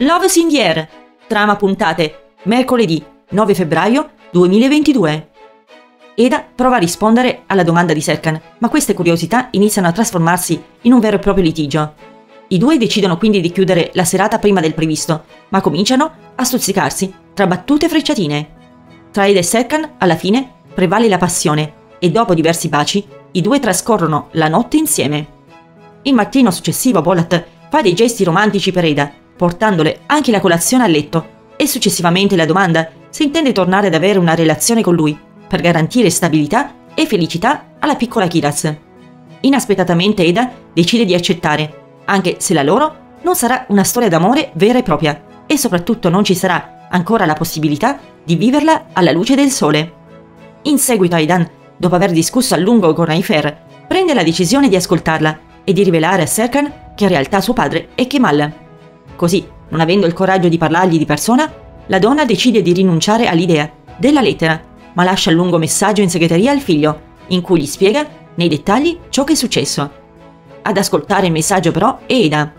Love Sindier, trama puntate, mercoledì 9 febbraio 2022. Eda prova a rispondere alla domanda di Serkan, ma queste curiosità iniziano a trasformarsi in un vero e proprio litigio. I due decidono quindi di chiudere la serata prima del previsto, ma cominciano a stuzzicarsi tra battute e frecciatine. Tra Eda e Serkan, alla fine, prevale la passione e dopo diversi baci, i due trascorrono la notte insieme. Il mattino successivo Bolat fa dei gesti romantici per Eda, portandole anche la colazione a letto, e successivamente la domanda se intende tornare ad avere una relazione con lui, per garantire stabilità e felicità alla piccola Kiraz. Inaspettatamente Eda decide di accettare, anche se la loro non sarà una storia d'amore vera e propria, e soprattutto non ci sarà ancora la possibilità di viverla alla luce del sole. In seguito Aidan, dopo aver discusso a lungo con Aifer, prende la decisione di ascoltarla e di rivelare a Serkan che in realtà suo padre è Kemal. Così, non avendo il coraggio di parlargli di persona, la donna decide di rinunciare all'idea della lettera, ma lascia il lungo messaggio in segreteria al figlio, in cui gli spiega nei dettagli ciò che è successo. Ad ascoltare il messaggio però è Eda,